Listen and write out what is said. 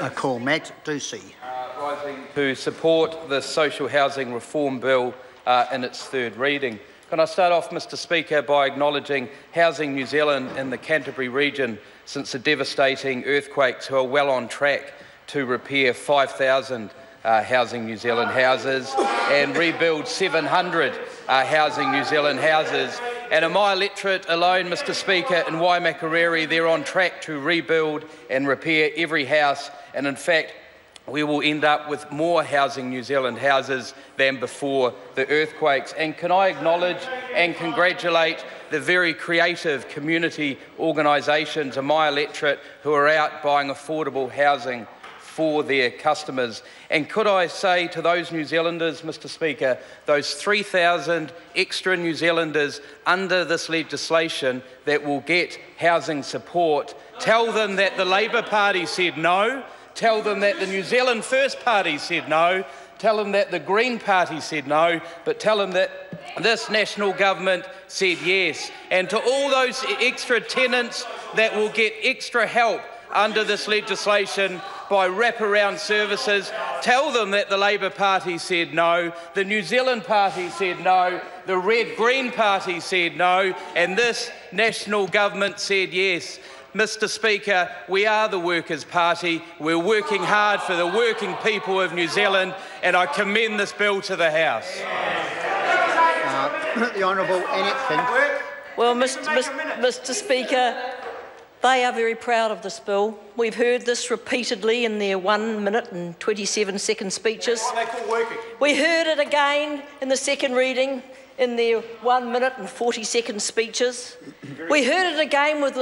I call Matt Doocey. Uh, rising to support the social housing reform bill uh, in its third reading. Can I start off, Mr Speaker, by acknowledging Housing New Zealand in the Canterbury region since the devastating earthquakes who are well on track to repair 5,000 uh, Housing New Zealand houses and rebuild 700 uh, Housing New Zealand houses. And in my electorate alone, Mr Speaker, in Waimakariri, they're on track to rebuild and repair every house. And in fact, we will end up with more Housing New Zealand houses than before the earthquakes. And can I acknowledge and congratulate the very creative community organisations in my electorate who are out buying affordable housing for their customers. And could I say to those New Zealanders, Mr Speaker, those 3,000 extra New Zealanders under this legislation that will get housing support, tell them that the Labour Party said no, tell them that the New Zealand First Party said no, tell them that the Green Party said no, but tell them that this national government said yes. And to all those extra tenants that will get extra help under this legislation by wraparound services. Tell them that the Labour Party said no, the New Zealand Party said no, the Red Green Party said no, and this national government said yes. Mr Speaker, we are the Workers' Party. We're working hard for the working people of New Zealand, and I commend this bill to the House. Uh, the Honourable Annette King. Well, Mr, Mr Speaker, they are very proud of this bill. We've heard this repeatedly in their one minute and 27 second speeches. We heard it again in the second reading in their one minute and 40 second speeches. We heard it again with